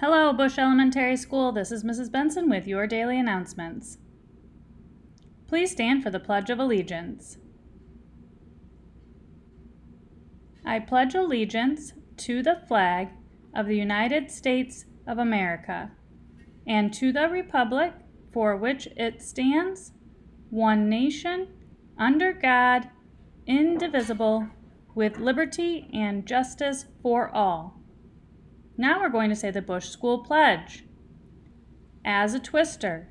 Hello, Bush Elementary School. This is Mrs. Benson with your daily announcements. Please stand for the Pledge of Allegiance. I pledge allegiance to the flag of the United States of America and to the republic for which it stands, one nation, under God, indivisible, with liberty and justice for all. Now we're going to say the Bush School Pledge. As a twister,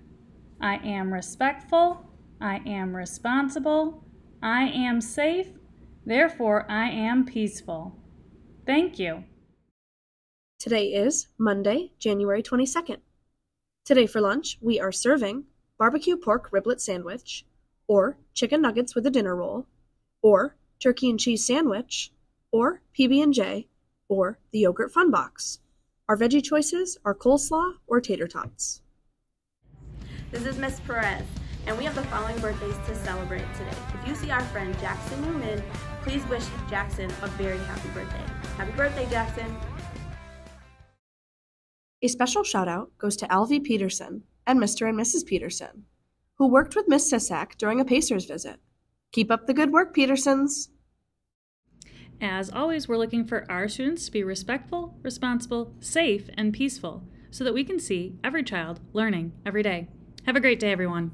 I am respectful, I am responsible, I am safe, therefore I am peaceful. Thank you. Today is Monday, January 22nd. Today for lunch, we are serving barbecue pork riblet sandwich, or chicken nuggets with a dinner roll, or turkey and cheese sandwich, or PB&J, or the yogurt fun box. Our veggie choices are coleslaw or tater tots. This is Miss Perez, and we have the following birthdays to celebrate today. If you see our friend Jackson Newman, please wish Jackson a very happy birthday. Happy birthday, Jackson! A special shout out goes to Alvy Peterson and Mr. and Mrs. Peterson, who worked with Miss Sisak during a Pacers visit. Keep up the good work, Petersons! As always, we're looking for our students to be respectful, responsible, safe, and peaceful so that we can see every child learning every day. Have a great day, everyone.